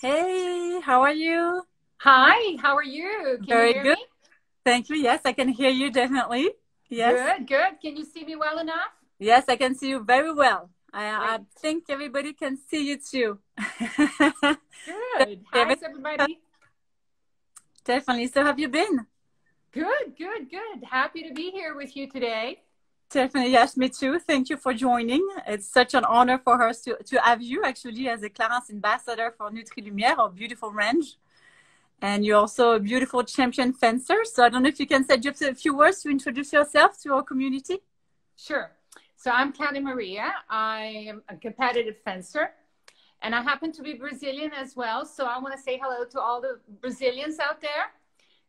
Hey, how are you? Hi, how are you? Can Very you hear good. me? Thank you. Yes, I can hear you definitely. Yes. Good, good. Can you see me well enough? Yes, I can see you very well. I, I think everybody can see you too. Good. Hi, everybody. definitely. So, have you been? Good, good, good. Happy to be here with you today. Definitely. Yes, me too. Thank you for joining. It's such an honor for us to, to have you actually as a Clarins ambassador for Nutri Lumière, our beautiful range. And you're also a beautiful champion fencer. So, I don't know if you can say just a few words to introduce yourself to our community. Sure. So I'm Katy Maria. I am a competitive fencer. And I happen to be Brazilian as well. So I want to say hello to all the Brazilians out there.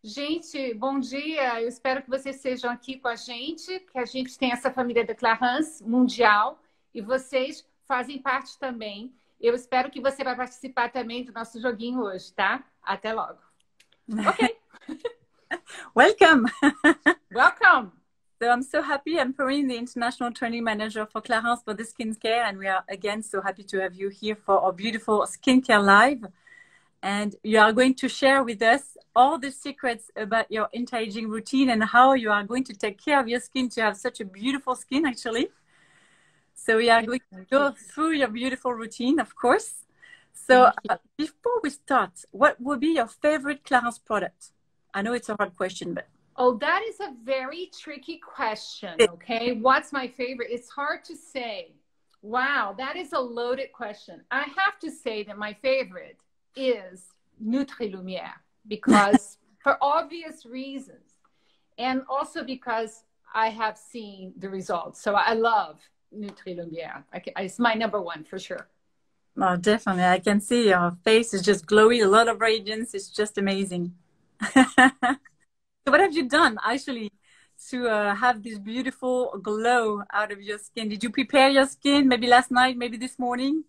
Gente, bom dia. Eu espero que vocês estejam aqui com a gente, que a gente tem essa família da Clarence mundial e vocês fazem parte também. Eu espero que você vai participar também do nosso joguinho hoje, tá? Até logo. Ok. Welcome. Welcome. So I'm so happy. I'm Perrine, the international training manager for Clarence for the skincare, and we are again so happy to have you here for our beautiful skincare live. And you are going to share with us all the secrets about your anti-aging routine and how you are going to take care of your skin to have such a beautiful skin, actually. So we are going to go through your beautiful routine, of course. So uh, before we start, what would be your favorite Clarins product? I know it's a hard question, but Oh, that is a very tricky question. Okay. What's my favorite? It's hard to say. Wow, that is a loaded question. I have to say that my favorite is Nutri Lumière because for obvious reasons and also because I have seen the results. So I love Nutri Lumière. It's my number one for sure. Oh, definitely. I can see your face is just glowy, a lot of radiance. It's just amazing. so, what have you done actually to uh, have this beautiful glow out of your skin? Did you prepare your skin maybe last night, maybe this morning?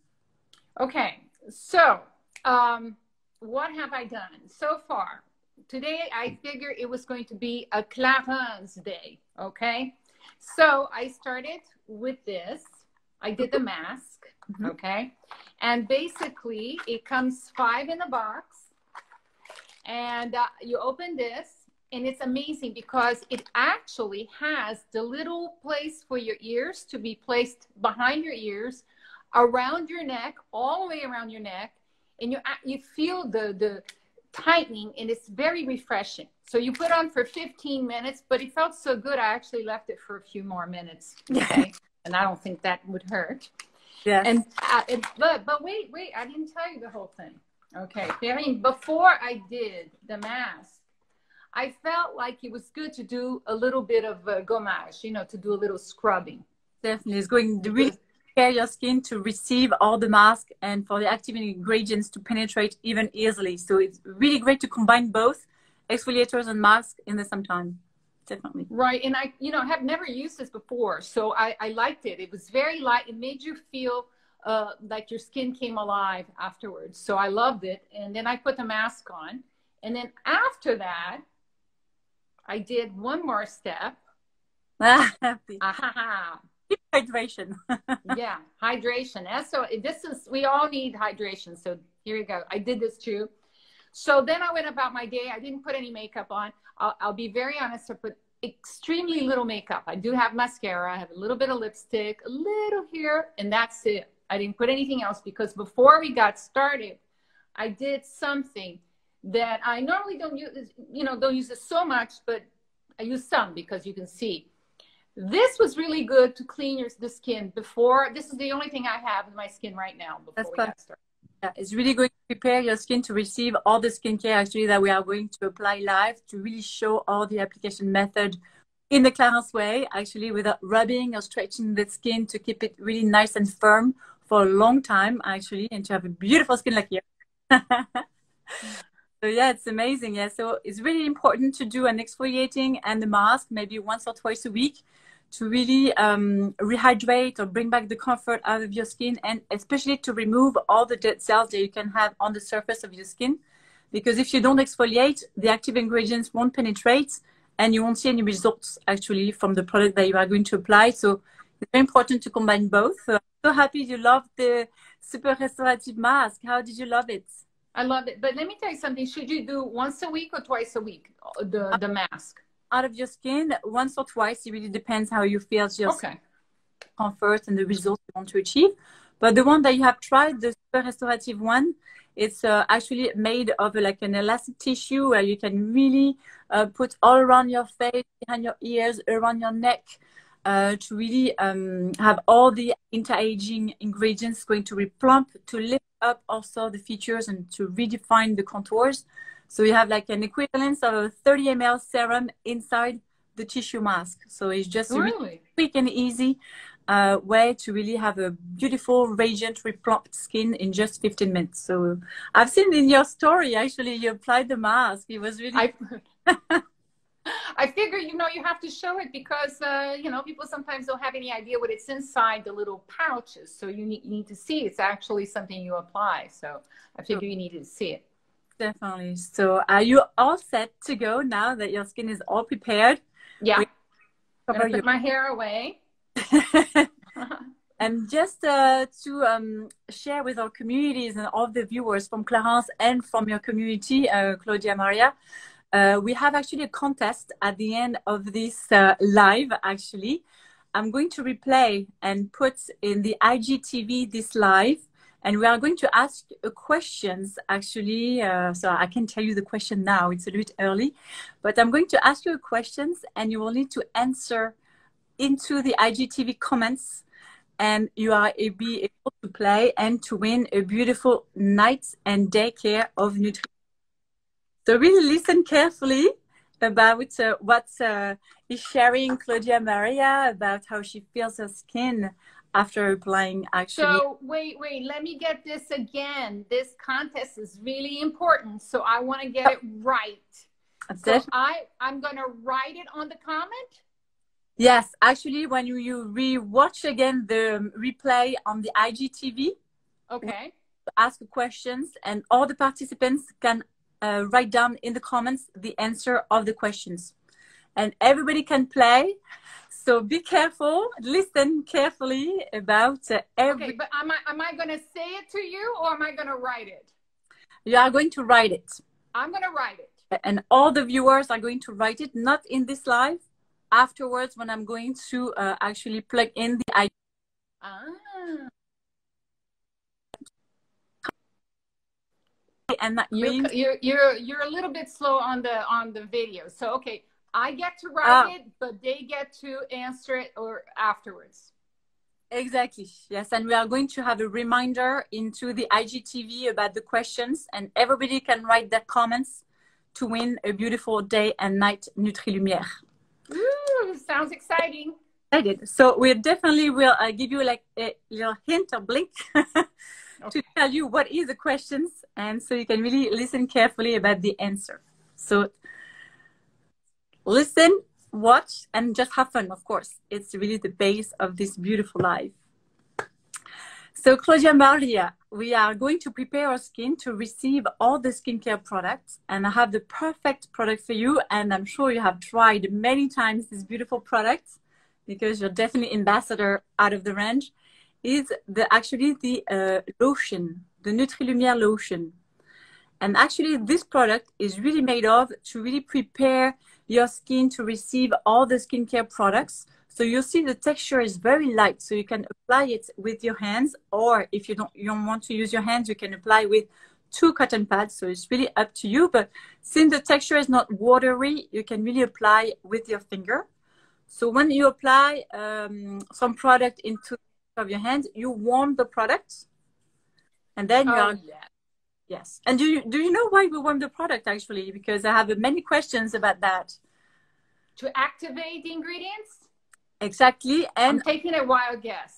Okay, so um, what have I done so far? Today, I figured it was going to be a Clarins day. Okay, so I started with this. I did the mask. Mhm. Okay, and basically, it comes five in a box, and uh, you open this. And it's amazing because it actually has the little place for your ears to be placed behind your ears around your neck, all the way around your neck, and you you feel the the tightening, and it's very refreshing. So you put on for 15 minutes, but it felt so good, I actually left it for a few more minutes. Okay, and I don't think that would hurt. Yes. And uh, it, but but wait wait, I didn't tell you the whole thing. Okay, Perrine, before I did the mask. I felt like it was good to do a little bit of uh, gommage, you know, to do a little scrubbing. definitely. It's going to really prepare your skin to receive all the mask and for the active ingredients to penetrate even easily. So, it's really great to combine both exfoliators and masks in the same time. Definitely. Right. And I, you know, have never used this before. So I, I liked it. It was very light. It made you feel uh, like your skin came alive afterwards. So I loved it. And then I put the mask on. And then after that, I did one more step. Happy. Aha. Hydration. yeah. Hydration. So eh, this is, we all need hydration. So here you go. I did this too. So then I went about my day. I didn't put any makeup on. I'll, I'll be very honest. I put extremely little makeup. I do have mascara. I have a little bit of lipstick, a little here, and that's it. I didn't put anything else because before we got started, I did something that I normally don't use. You know, don't use it so much, but I use some because you can see. This was really good to clean your the skin before. This is the only thing I have in my skin right now before That's we fine. got started. Yeah, it's really going to prepare your skin to receive all the skincare actually that we are going to apply live to really show all the application method in the Clarins way, actually without rubbing or stretching the skin to keep it really nice and firm for a long time, actually, and to have a beautiful skin like you. so yeah, it's amazing. Yeah, so it's really important to do an exfoliating and the mask maybe once or twice a week to really um, rehydrate or bring back the comfort out of your skin and especially to remove all the dead cells that you can have on the surface of your skin because if you don't exfoliate the active ingredients won't penetrate and you won't see any results actually from the product that you are going to apply so it's very important to combine both so so happy you love the super restorative mask how did you love it I love it. But let me tell you something. Should you do once a week or twice a week the the mask? Out of your skin, once or twice. It really depends how you feel just Okay. comfort and the results you want to achieve. But the one that you have tried, the super restorative one, it's uh, actually made of like an elastic tissue where you can really uh, put all around your face, behind your ears, around your neck, uh, to really um, have all the anti-aging ingredients going to replump, to lift up also the features and to redefine the contours. So you have like an equivalence of a 30 ml serum inside the tissue mask. So it's just a really Really? quick and easy uh, way to really have a beautiful, radiant, replumped skin in just 15 minutes. So I've seen in your story, actually, you applied the mask. It was really, I I figure you know you have to show it because uh, you know people sometimes don't have any idea what it's inside the little pouches. So you need you need to see it's actually something you apply. So I figure you needed to see it. Definitely. So are you all set to go now that your skin is all prepared? Yeah. We- I'm gonna put my hair away. and just uh, to um, share with our communities and all the viewers from Clarins and from your community, uh, Claudia Maria, uh, we have actually a contest at the end of this uh, live. Actually, I'm going to replay and put in the IGTV this live, and we are going to ask questions. Actually, uh, so I can tell you the question now. It's a little bit early, but I'm going to ask you questions, and you will need to answer into the IGTV comments and you are be able to play and to win a beautiful night and day care of nutrition. So really listen carefully about uh, what uh, is sharing Claudia Maria about how she feels her skin after playing actually. So wait, wait, let me get this again. This contest is really important, so I want to get it right. So I I'm gonna write it on the comment. yes, actually when you, you re-watch again the replay on the IGTV, Okay. ask questions and all the participants can uh, write down in the comments the answer of the questions and everybody can play so be careful listen carefully about uh, every Okay, but am I am I gonna say it to you or am I gonna write it? you are going to write it I'm gonna write it. and all the viewers are going to write it not in this live afterwards when i'm going to uh, actually plug in the I- Ah. and that You're, you're you're you're a little bit slow on the on the video. So okay, I get to write Ah. it, but they get to answer it or afterwards. Exactly. Yes. And we are going to have a reminder into the IGTV about the questions, and everybody can write their comments to win a beautiful day and night Nutri Lumière. Ooh, sounds exciting. I did. So we definitely will uh, give you like a little hint or blink to tell you what is the questions, and so you can really listen carefully about the answer. So listen, watch, and just have fun. Of course, it's really the base of this beautiful life. So Claudia Maria, we are going to prepare our skin to receive all the skincare products, and I have the perfect product for you. And I'm sure you have tried many times this beautiful product because you're definitely ambassador out of the range. Is the actually the uh, lotion, the Nutri Lumière lotion, and actually this product is really made of to really prepare your skin to receive all the skincare products. So you'll see the texture is very light, so you can apply it with your hands, or if you don't you don't want to use your hands, you can apply with two cotton pads. So it's really up to you. But since the texture is not watery, you can really apply with your finger. So when you apply um, some product into of your hands, you warm the product, and then you Oh are yeah. Yes. And do you do you know why we warm the product actually? Because I have many questions about that. To activate the ingredients, Exactly, I'm and taking a wild guess.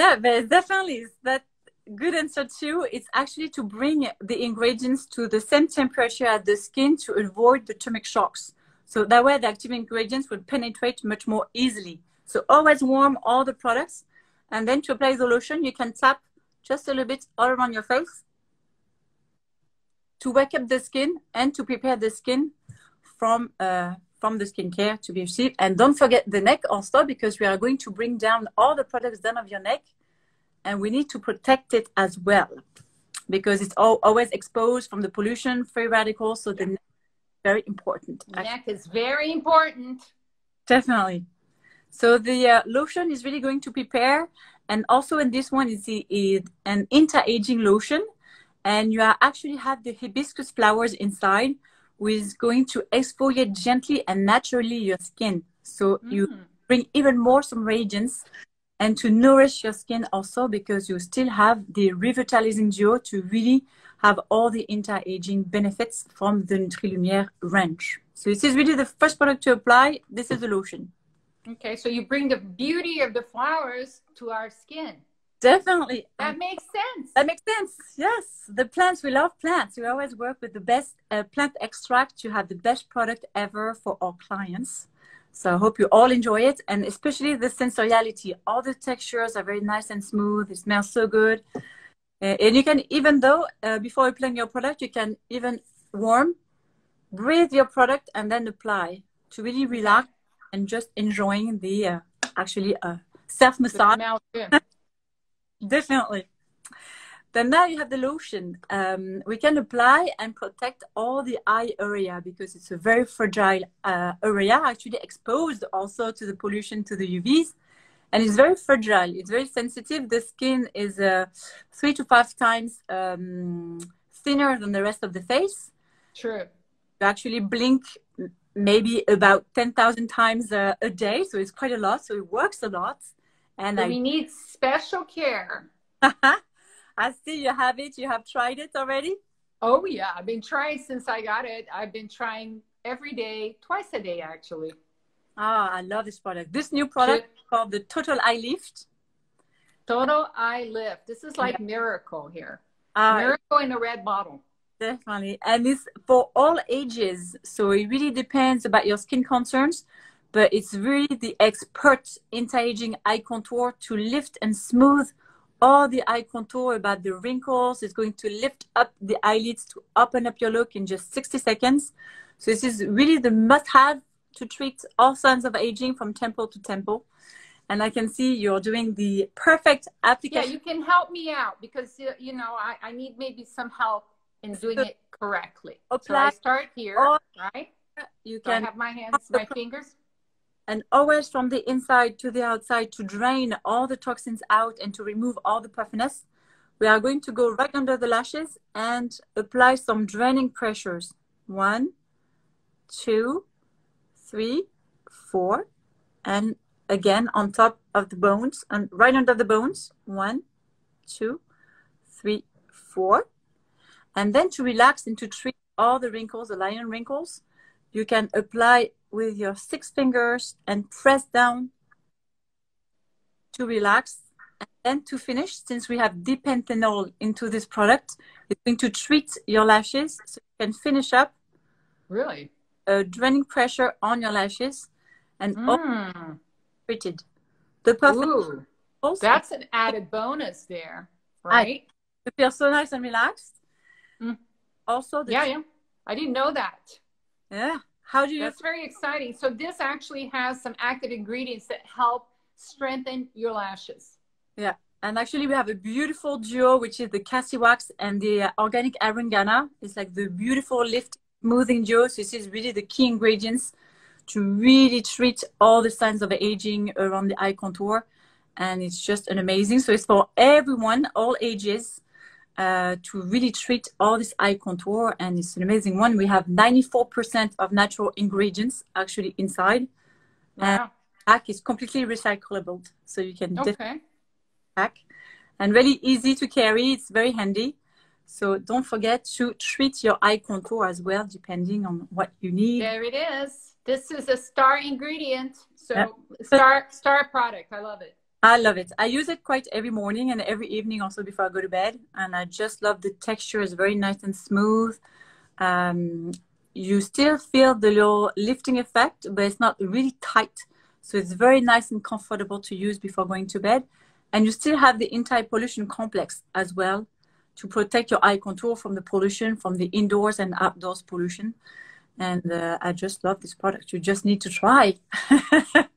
yeah, there's definitely that good answer too. It's actually to bring the ingredients to the same temperature as the skin to avoid the thermic shocks. So that way, the active ingredients will penetrate much more easily. So always warm all the products, and then to apply the lotion, you can tap just a little bit all around your face to wake up the skin and to prepare the skin from uh, from the skincare to be received. And don't forget the neck also because we are going to bring down all the products down of your neck, and we need to protect it as well. because it's all, always exposed from the pollution, free radicals. So the neck very important. Neck is very important. Definitely. So the uh, lotion is really going to prepare, and also in this one is, the, is an anti-aging lotion, and you are actually have the hibiscus flowers inside, which is going to exfoliate gently and naturally your skin. So mm. you bring even more some radiance and to nourish your skin also because you still have the revitalizing duo to really have all the anti-aging benefits from the Nutrilumière range. So this is really the first product to apply. This is the lotion. Okay, so you bring the beauty of the flowers to our skin. Definitely. That makes sense. That makes sense. Yes. The plants, we love plants. We always work with the best uh, plant extract to have the best product ever for our clients. So I hope you all enjoy it and especially the sensoriality. All the textures are very nice and smooth. It smells so good. Uh, and you can, even though uh, before applying your product, you can even warm, breathe your product and then apply to really relax and just enjoying the uh, actually uh, self massage. Definitely. Then now you have the lotion. Um, we can apply and protect all the eye area because it's a very fragile uh, area, actually exposed also to the pollution, to the UVs. And it's very fragile. It's very sensitive. The skin is uh, three to five times um, thinner than the rest of the face. True. You actually blink maybe about 10,000 times uh, a day. So it's quite a lot. So it works a lot. And so I... we need special care. I see you have it. You have tried it already? Oh, yeah. I've been trying since I got it. I've been trying every day, twice a day, actually. Ah, I love this product. This new product called the Total Eye Lift. Total Eye Lift. This is like yeah. miracle here. Uh, miracle in a red bottle. Definitely. And it's for all ages. So it really depends about your skin concerns, but it's really the expert anti-aging eye contour to lift and smooth all the eye contour about the wrinkles. It's going to lift up the eyelids to open up your look in just 60 seconds. So this is really the must-have to treat all signs of aging from temple to temple. And I can see you're doing the perfect application. Yeah, you can help me out because, uh, you know, I, I need maybe some help in doing it correctly. Apply so I start here, right? You can so have my hands, my fingers and always from the inside to the outside to drain all the toxins out and to remove all the puffiness. We are going to go right under the lashes and apply some draining pressures. One, two, three, four, and again on top of the bones and right under the bones. One, two, three, four. And then to relax and to treat all the wrinkles, the lion wrinkles, you can apply with your six fingers and press down to relax. And then to finish, since we have D-panthenol into this product, it's going to treat your lashes so you can finish up. Really? A draining pressure on your lashes and mm. treated. The perfect. Also, That's an added bonus there, right? Feel so nice and relaxed. Mm. Also, yeah, yeah. I didn't know that. Yeah. How do you? That's very exciting. So this actually has some active ingredients that help strengthen your lashes. Yeah. And actually, we have a beautiful duo, which is the Cassie Wax and the uh, organic harungana. It's like the beautiful lift smoothing duo. So this is really the key ingredients to really treat all the signs of aging around the eye contour. And it's just an amazing. So it's for everyone, all ages uh, to really treat all this eye contour and it's an amazing one. We have 94% of natural ingredients actually inside. Wow. pack is completely recyclable so you can okay. pack and really easy to carry it's very handy. So don't forget to treat your eye contour as well depending on what you need. There it is. This is a star ingredient so yeah. star star product. I love it I love it. I use it quite every morning and every evening also before I go to bed. And I just love the texture. It's very nice and smooth. Um, you still feel the little lifting effect, but it's not really tight. So it's very nice and comfortable to use before going to bed. And you still have the anti-pollution complex as well to protect your eye contour from the pollution, from the indoors and outdoors pollution and uh, I just love this product. You just need to try.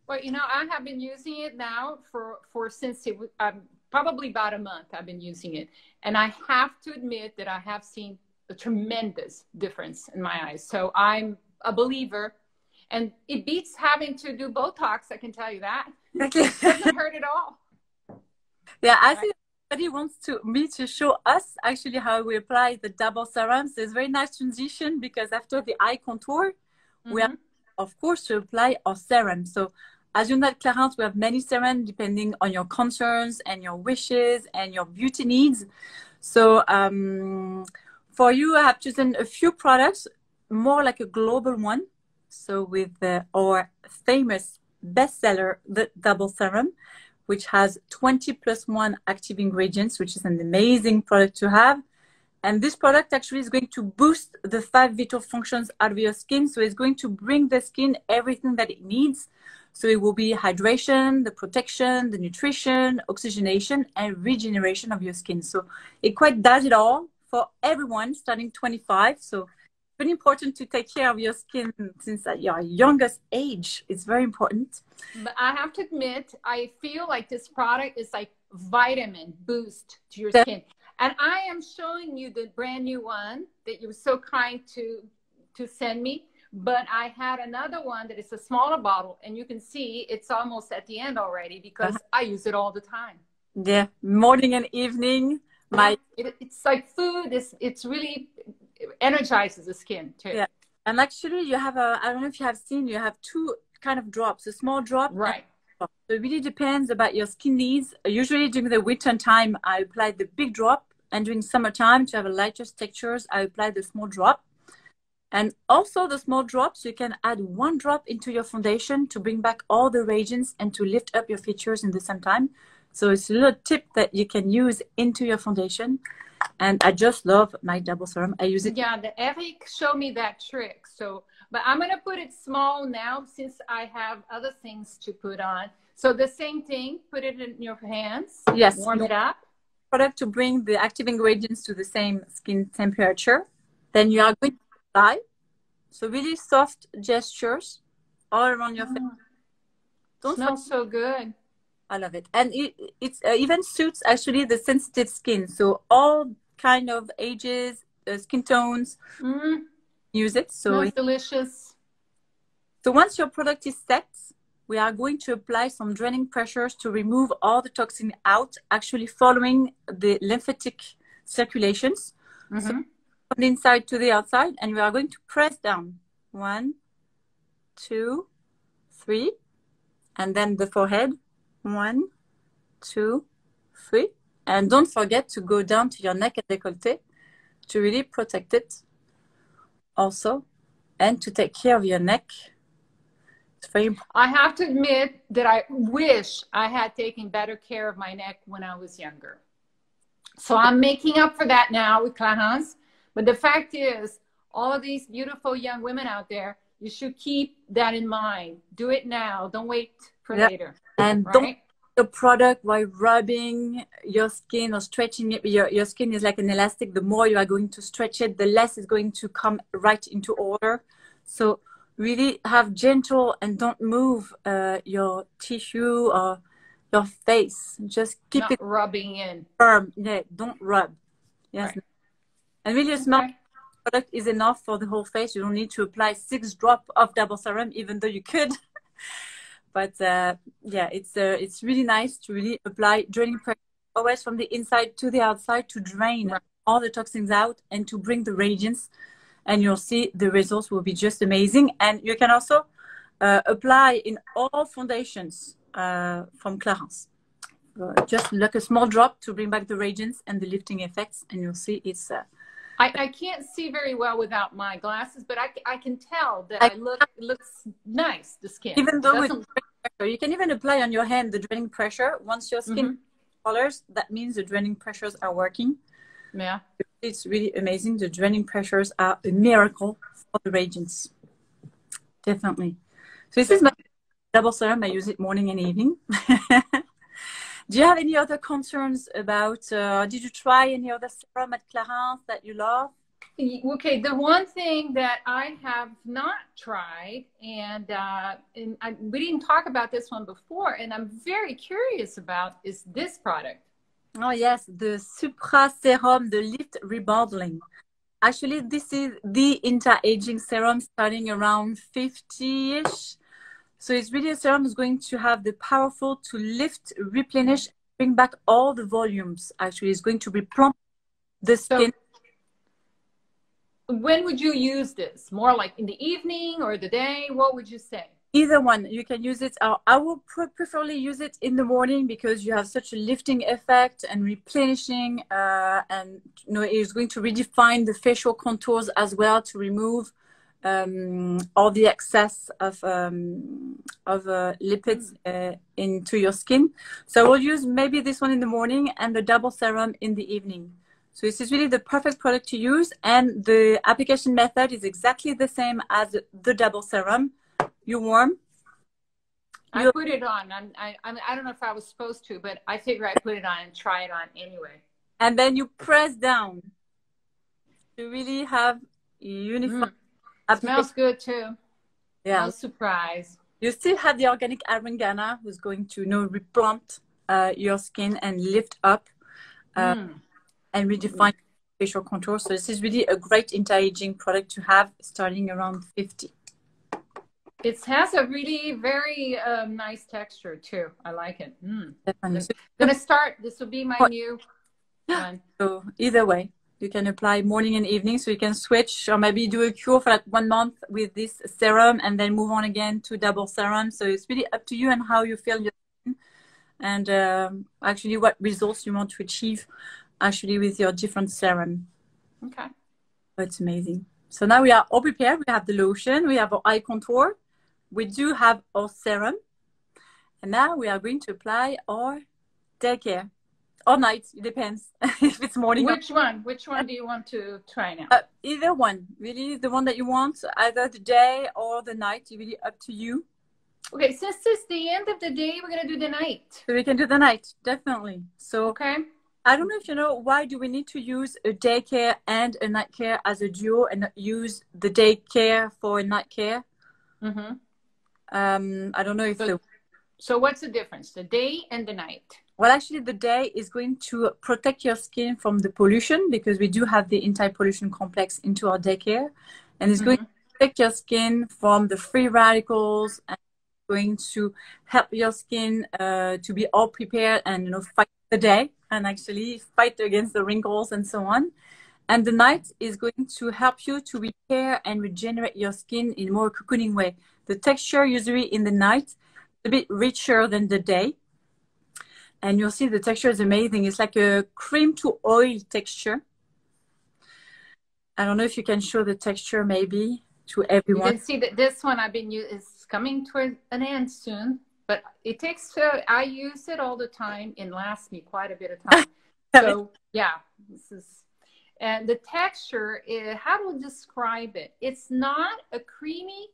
well, you know, I have been using it now for for since it um, probably about a month I've been using it. And I have to admit that I have seen a tremendous difference in my eyes. So I'm a believer. And it beats having to do Botox, I can tell you that. it doesn't hurt at all. Yeah, I think everybody wants to me to show us actually how we apply the double serum. So it's very nice transition because after the eye contour, mm-hmm. we have of course to apply our serum. So as you know at Clarins, we have many serums depending on your concerns and your wishes and your beauty needs. So um, for you, I have chosen a few products, more like a global one. So with uh, our famous bestseller, the Double Serum, which has 20 plus one active ingredients, which is an amazing product to have. And this product actually is going to boost the five vital functions out of your skin. So it's going to bring the skin everything that it needs. So it will be hydration, the protection, the nutrition, oxygenation, and regeneration of your skin. So it quite does it all for everyone starting 25. So very important to take care of your skin since at your youngest age. It's very important. But I have to admit, I feel like this product is like vitamin boost to your skin. And I am showing you the brand new one that you were so kind to to send me. But I had another one that is a smaller bottle, and you can see it's almost at the end already because uh-huh. I use it all the time. Yeah, morning and evening. My it, it's like food. It's it's really energizes the skin too. Yeah, and actually, you have a. I don't know if you have seen. You have two kind of drops. A small drop, right? So it really depends about your skin needs. Usually during the winter time, I apply the big drop and during summertime, to have a lighter textures, I apply the small drop. And also the small drops, you can add one drop into your foundation to bring back all the radiance and to lift up your features in the same time. So it's a little tip that you can use into your foundation. And I just love my double serum. I use it. Yeah, the Eric showed me that trick. So, but I'm going to put it small now since I have other things to put on. So the same thing, put it in your hands. Yes. Warm it up product to bring the active ingredients to the same skin temperature. Then you are going to apply. So really soft gestures all around your face. Mm. Don't smells so good. I love it, and it it uh, even suits actually the sensitive skin. So all kind of ages, uh, skin tones, mm. use it. So smells delicious. So once your product is set, we are going to apply some draining pressures to remove all the toxin out, actually following the lymphatic circulations. Mm-hmm. So from the inside to the outside, and we are going to press down. One, two, three, and then the forehead. One, two, three. And don't forget to go down to your neck and décolleté to really protect it also and to take care of your neck it's very important. I have to admit that I wish I had taken better care of my neck when I was younger. So I'm making up for that now with Clarins. But the fact is, all of these beautiful young women out there, you should keep that in mind. Do it now. Don't wait for yep. later. And right? don't the product while rubbing your skin or stretching it. Your, your skin is like an elastic. The more you are going to stretch it, the less it's going to come right into order. So really have gentle and don't move uh, your tissue or your face. Just keep Not it rubbing in firm. Yeah, don't rub. Yes, right. and really a small okay. product is enough for the whole face. You don't need to apply six drop of double serum, even though you could. but uh, yeah, it's uh, it's really nice to really apply draining pressure always from the inside to the outside to drain right. all the toxins out and to bring the radiance and you'll see the results will be just amazing. And you can also uh, apply in all foundations uh, from Clarins. Uh, just like a small drop to bring back the radiance and the lifting effects, and you'll see it's. I, I can't see very well without my glasses, but I, I can tell that I, I look it looks nice. The skin, even though with pressure, you can even apply on your hand the draining pressure. Once your skin mm-hmm. colors, that means the draining pressures are working. Yeah. It's really amazing. The draining pressures are a miracle for the radiance. Definitely. So this is my double serum. I use it morning and evening. Do you have any other concerns about, uh, did you try any other serum at Clarins that you love? Okay, the one thing that I have not tried, and, uh, and I, we didn't talk about this one before, and I'm very curious about is this product. Oh yes, the Supra Serum, the Lift Remodeling. Actually, this is the anti-aging serum starting around 50-ish. So it's video serum is going to have the powerful to lift, replenish, bring back all the volumes. Actually, it's going to replump the skin. So when would you use this? More like in the evening or the day? What would you say? Either one. You can use it. Uh, I will preferably use it in the morning because you have such a lifting effect and replenishing, uh, and you know it's going to redefine the facial contours as well to remove um, all the excess of um, of uh, lipids uh, into your skin. So I will use maybe this one in the morning and the double serum in the evening. So this is really the perfect product to use, and the application method is exactly the same as the double serum. You warm. I put it on. I'm, I, I don't know if I was supposed to, but I figure I put it on and try it on anyway. And then you press down to really have uniform. Mm. Smells good too. Yeah. No surprise. You still have the organic harungana who's going to you know replump uh, your skin and lift up uh, mm. and redefine mm. facial contour. So this is really a great anti-aging product to have starting around 50. It has a really very um, nice texture too. I like it. Mm. I'm gonna start. This will be my new one. So either way, you can apply morning and evening. So you can switch or maybe do a cure for like one month with this serum and then move on again to double serum. So it's really up to you and how you feel your skin and um, actually what results you want to achieve actually with your different serum. Okay. That's amazing. So now we are all prepared. We have the lotion, we have our eye contour, we do have our serum. And now we are going to apply our day care or night. It depends if it's morning. Which one? Which one do you want to try now? Uh, either one. Really, the one that you want, either the day or the night. Really up to you. Okay, since it's the end of the day, we're gonna do the night. So we can do the night, definitely. So okay. I don't know if you know why do we need to use a day care and a night care as a duo and not use the day care for a night care. Mm-hmm. Um, I don't know if so, the... so what's the difference, the day and the night? Well, actually, the day is going to protect your skin from the pollution because we do have the anti-pollution complex into our day care, and it's mm-hmm. going to protect your skin from the free radicals and going to help your skin uh, to be all prepared and you know fight the day and actually fight against the wrinkles and so on. And the night is going to help you to repair and regenerate your skin in a more cocooning way. The texture usually in the night is a bit richer than the day. And you'll see the texture is amazing. It's like a cream to oil texture. I don't know if you can show the texture maybe to everyone. You can see that this one I've been using is coming to an end soon, but it takes, uh, I use it all the time and lasts me quite a bit of time. so yeah, this is, and the texture, is, how to describe it? It's not a creamy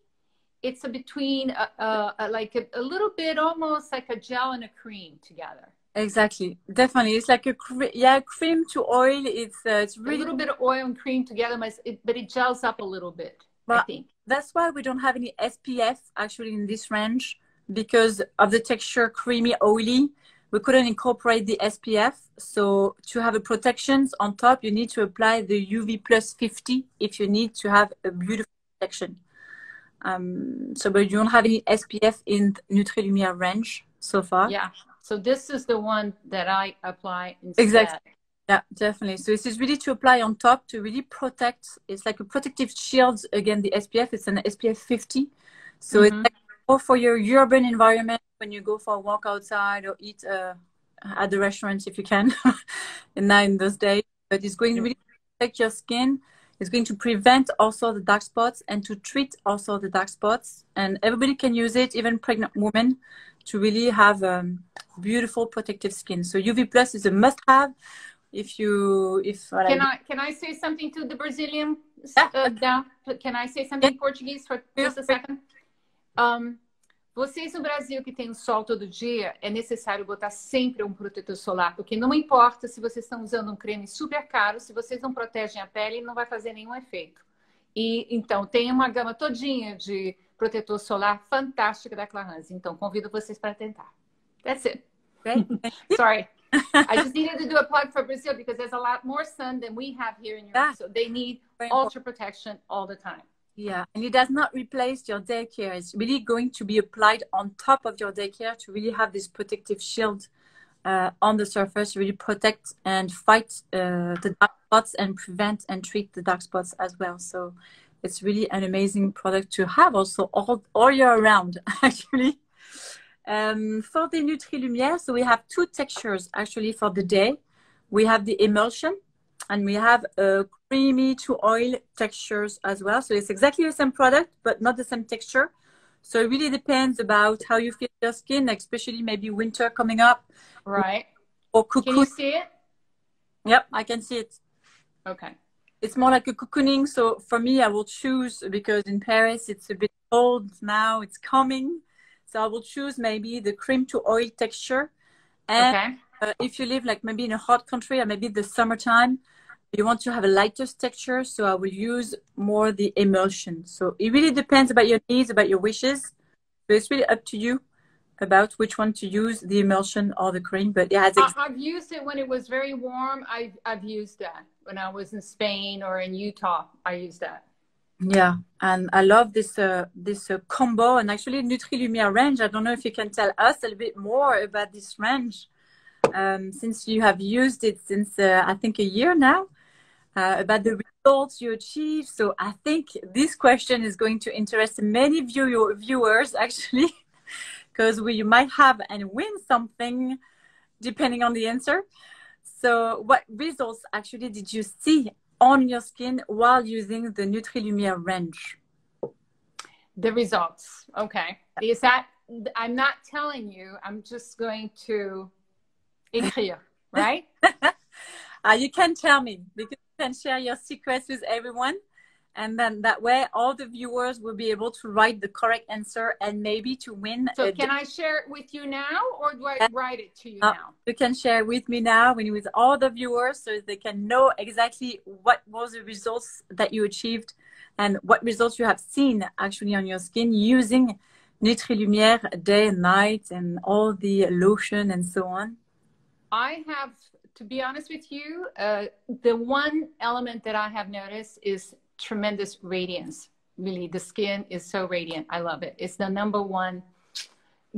it's a between a, a, a like a, a, little bit almost like a gel and a cream together. Exactly. Definitely. It's like a cre- yeah cream to oil. It's uh, it's really a little bit of oil and cream together but it, but it gels up a little bit but i think. that's why we don't have any spf actually in this range because of the texture creamy oily. We couldn't incorporate the spf so to have a protections on top you need to apply the uv plus 50 if you need to have a beautiful protection um, so, but you don't have any SPF in Nutri-Lumière range so far? Yeah. So this is the one that I apply instead. Exactly. Yeah, definitely. So this is really to apply on top to really protect. It's like a protective shield against the SPF. It's an SPF 50. So mm-hmm. it's like for your urban environment when you go for a walk outside or eat uh, at the restaurant if you can, and now in those days. But it's going to really protect your skin it's going to prevent also the dark spots and to treat also the dark spots. And everybody can use it, even pregnant women, to really have um, beautiful protective skin. So UV Plus is a must-have. If you, if can I, can I say something to the Brazilian? Yeah. Uh, down? Can I say something yeah. Portuguese for just a second? Um, Vocês no Brasil que tem o sol todo dia, é necessário botar sempre um protetor solar, porque não importa se vocês estão usando um creme super caro, se vocês não protegem a pele, não vai fazer nenhum efeito. E então tem uma gama todinha de protetor solar fantástica da Clarins. Então convido vocês para tentar. That's it. Sorry. I just needed to do a plug for Brazil because there's a lot more sun than we have here in Europe. Yeah. So they need ultra protection all the time. Yeah, and it does not replace your daycare. It's really going to be applied on top of your daycare to really have this protective shield uh, on the surface, really protect and fight uh, the dark spots and prevent and treat the dark spots as well. So it's really an amazing product to have also all, all year round, actually. Um, for the Nutri Lumière, so we have two textures actually for the day. We have the emulsion and we have a creamy to oil textures as well. So it's exactly the same product, but not the same texture. So it really depends about how you feel your skin, especially maybe winter coming up. Right. Or cocoon. Can you see it? Yep, I can see it. Okay. It's more like a cocooning. So for me, I will choose because in Paris it's a bit cold now. It's coming, so I will choose maybe the cream to oil texture. And okay. uh, if you live like maybe in a hot country or maybe the summertime, you want to have a lighter texture. So I will use more the emulsion. So it really depends about your needs, about your wishes. So it's really up to you about which one to use, the emulsion or the cream. But. Ex- I've used it when it was very warm. I've I've used that when I was in Spain or in Utah. I used that. Yeah, and I love this uh, this uh, combo and actually Nutri Lumière range. I don't know if you can tell us a little bit more about this range, um, since you have used it since uh, I think a year now. Uh, about the results you achieve. So I think this question is going to interest many view- viewers actually because we might have and win something depending on the answer. So, what results actually did you see on your skin while using the Nutri Lumière range? The results. Okay. Is that, I'm not telling you, I'm just going to écrire, right? uh, you can tell me because can share your secrets with everyone. And then that way all the viewers will be able to write the correct answer and maybe to win so can i share it with you now or do i write it to you uh, now? you can share with me now with all the viewers so they can know exactly what was the results that you achieved and what results you have seen actually on your skin using Nutri Lumière day and night and all the lotion and so on. I have to be honest with you, uh, the one element that I have noticed is tremendous radiance. Really, the skin is so radiant. I love it. It's the number one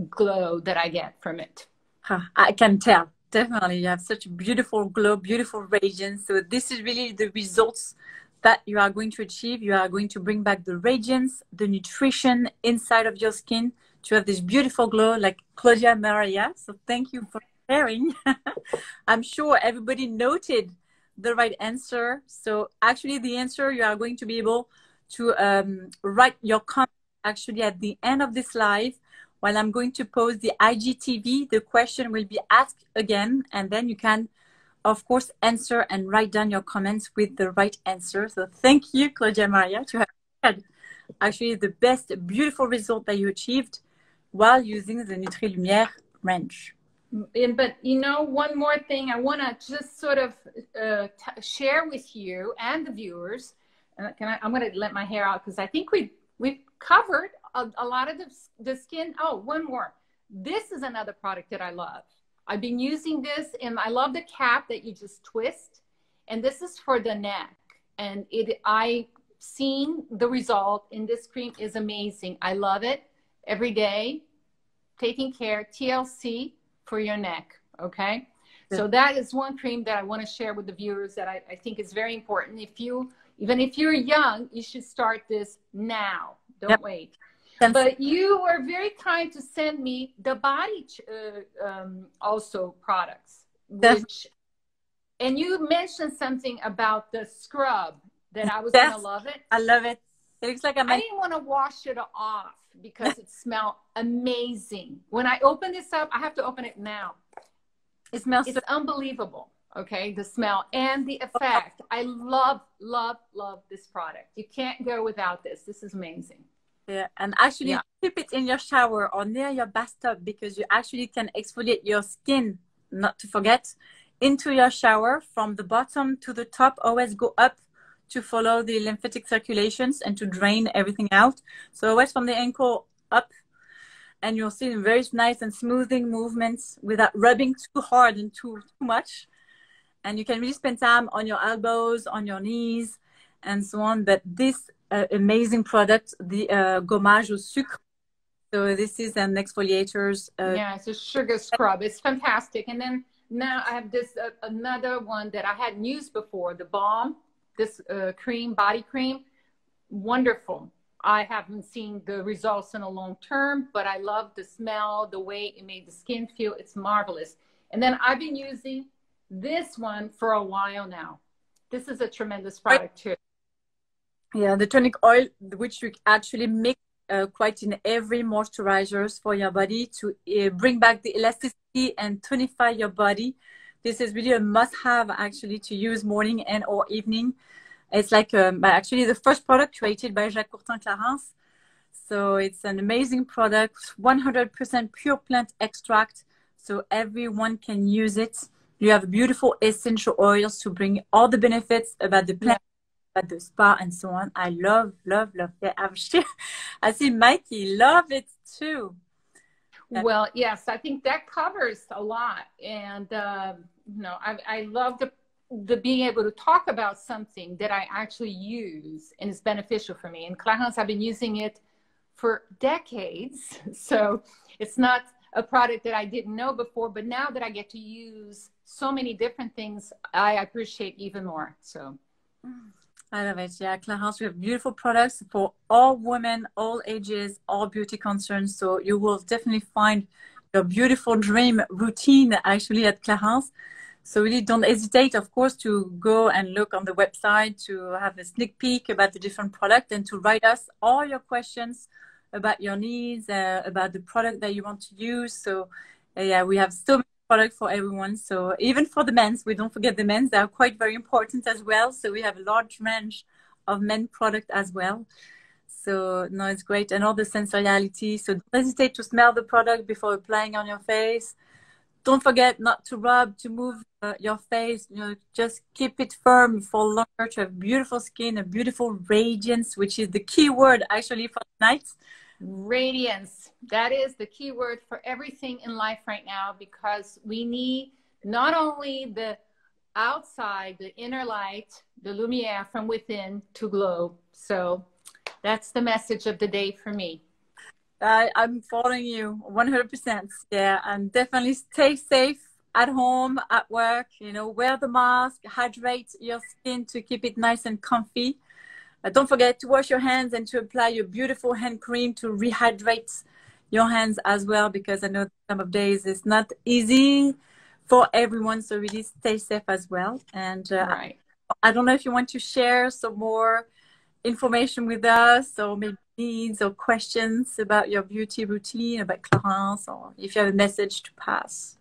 glow that I get from it. Huh, I can tell. Definitely, you have such a beautiful glow, beautiful radiance. So this is really the results that you are going to achieve. You are going to bring back the radiance, the nutrition inside of your skin to have this beautiful glow like Claudia Maria. So thank you for I'm sure everybody noted the right answer. So actually the answer you are going to be able to um, write your comment actually at the end of this live while I'm going to post the IGTV, the question will be asked again, and then you can, of course, answer and write down your comments with the right answer. So thank you, Claudia Maria, to have had actually the best, beautiful result that you achieved while using the Nutri Lumière range but you know one more thing i want to just sort of uh, share with you and the viewers uh, can I, i'm going to let my hair out because i think we we've covered a, a, lot of the, the skin. Oh one more. This is another product that i love. I've been using this and i love the cap that you just twist and this is for the neck. And it i seen the result in this cream is amazing. I love it every day. Taking care. Tlc for your neck. Okay. So that is one cream that I want to share with the viewers that I, I think is very important. If you, even if you're young, you should start this now. Don't yep. wait. But you were very kind to send me the body uh, um, also products, which, and you mentioned something about the scrub that I was gonna love it. I love it. It looks like I'm I didn't want to wash it off because it smelled amazing. When I open this up, I have to open it now. It smells it's so- unbelievable. Okay, the smell and the effect. I love, love, love this product. You can't go without this. This is amazing. Yeah, and actually yeah. keep it in your shower or near your bathtub because you actually can exfoliate your skin, not to forget, into your shower from the bottom to the top. Always go up to follow the lymphatic circulations and to drain everything out. So always from the ankle up. and you'll see very nice and smoothing movements without rubbing too hard and too too much. And you can really spend time on your elbows, on your knees, and so on. But this uh, amazing product, the uh, gommage au sucre. So this is an exfoliators. Uh, yeah, it's a sugar scrub. It's fantastic. And then now I have this uh, another one that I hadn't used before, the balm, this uh, cream, body cream. Wonderful. I haven't seen the results in a long term, but I love the smell, the way it made the skin feel. It's marvelous. And then I've been using this one for a while now. This is a tremendous product too. Yeah, the tonic oil, which you actually mix uh, quite in every moisturizers for your body to uh, bring back the elasticity and tonify your body. This is really a must-have actually to use morning and or evening. It's like um, actually the first product created by Jacques Courtin Clarins. So it's an amazing product, 100% pure plant extract. So everyone can use it. You have beautiful essential oils to bring all the benefits about the plant at the spa and so on. I love, love, love. Yeah, I'm sure. I see Mikey love it too. Well, yes, I think that covers a lot, and uh, you know, I, I love the the being able to talk about something that I actually use and is beneficial for me. And Clarins, I've been using it for decades, so it's not a product that I didn't know before, but now that I get to use so many different things, I appreciate even more. So. I love it. Yeah, Clarins, we have beautiful products for all women, all ages, all beauty concerns. So you will definitely find your beautiful dream routine actually at Clarins. So really don't hesitate, of course, to go and look on the website to have a sneak peek about the different product and to write us all your questions about your needs, uh, about the product that you want to use. So uh, yeah, we have so many product for everyone. So even for the men's, we don't forget the men's. They are quite very important as well. So we have a large range of men product as well. So no, it's great. And all the sensoriality. So don't hesitate to smell the product before applying on your face. Don't forget not to rub, to move uh, your face. You know, just keep it firm for longer to have beautiful skin, a beautiful radiance, which is the key word actually for tonight. Radiance. That is the key word for everything in life right now because we need not only the outside, the inner light, the lumiere from within to glow. So that's the message of the day for me. I, I'm following you 100%. Yeah, and definitely stay safe at home, at work. You know, wear the mask, hydrate your skin to keep it nice and comfy. Uh, don't forget to wash your hands and to apply your beautiful hand cream to rehydrate your hands as well because I know some of days it's not easy for everyone. So really stay safe as well. And uh, right. I don't know if you want to share some more information with us or maybe needs or questions about your beauty routine, about Clarins, or if you have a message to pass.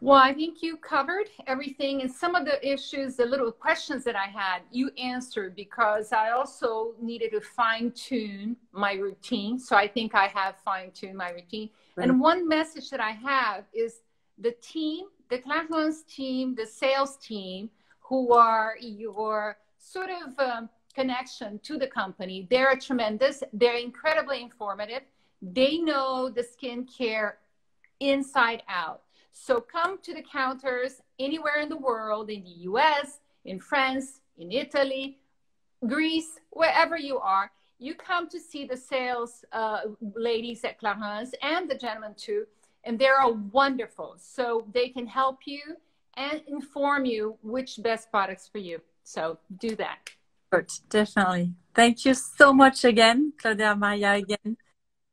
Well, I think you covered everything. And some of the issues, the little questions that I had, you answered because I also needed to fine tune my routine. So I think I have fine tuned my routine. Right. And one message that I have is the team, the Clarins team, the sales team, who are your sort of um, connection to the company, they're tremendous. They're incredibly informative. They know the skincare inside out so come to the counters anywhere in the world, in the US, in France, in Italy, Greece, wherever you are. You come to see the sales uh, ladies at Clarins and the gentlemen too, and they are wonderful. So they can help you and inform you which best products for you. So do that. Definitely. Thank you so much again, Claudia Maria again.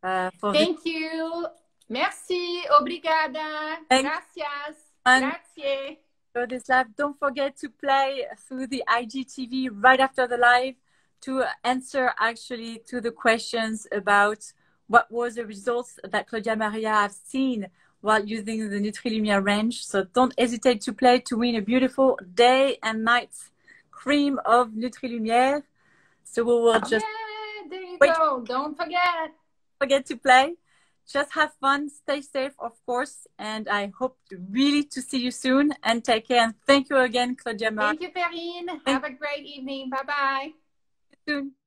Uh, Thank you. Merci, obrigada, gracias, grazie. For this live, don't forget to play through the IGTV right after the live to answer actually to the questions about what was the results that Claudia Maria have seen while using the Nutri-Lumière range. So don't hesitate to play to win a beautiful day and night cream of Nutri-Lumière. So we will just oh, yeah, there you wait. go. Don't forget. Forget to play just have fun, stay safe, of course, and I hope to really to see you soon and take care. And thank you again, Claudia. Thank you, Perrine. Have a great evening. Bye bye. soon.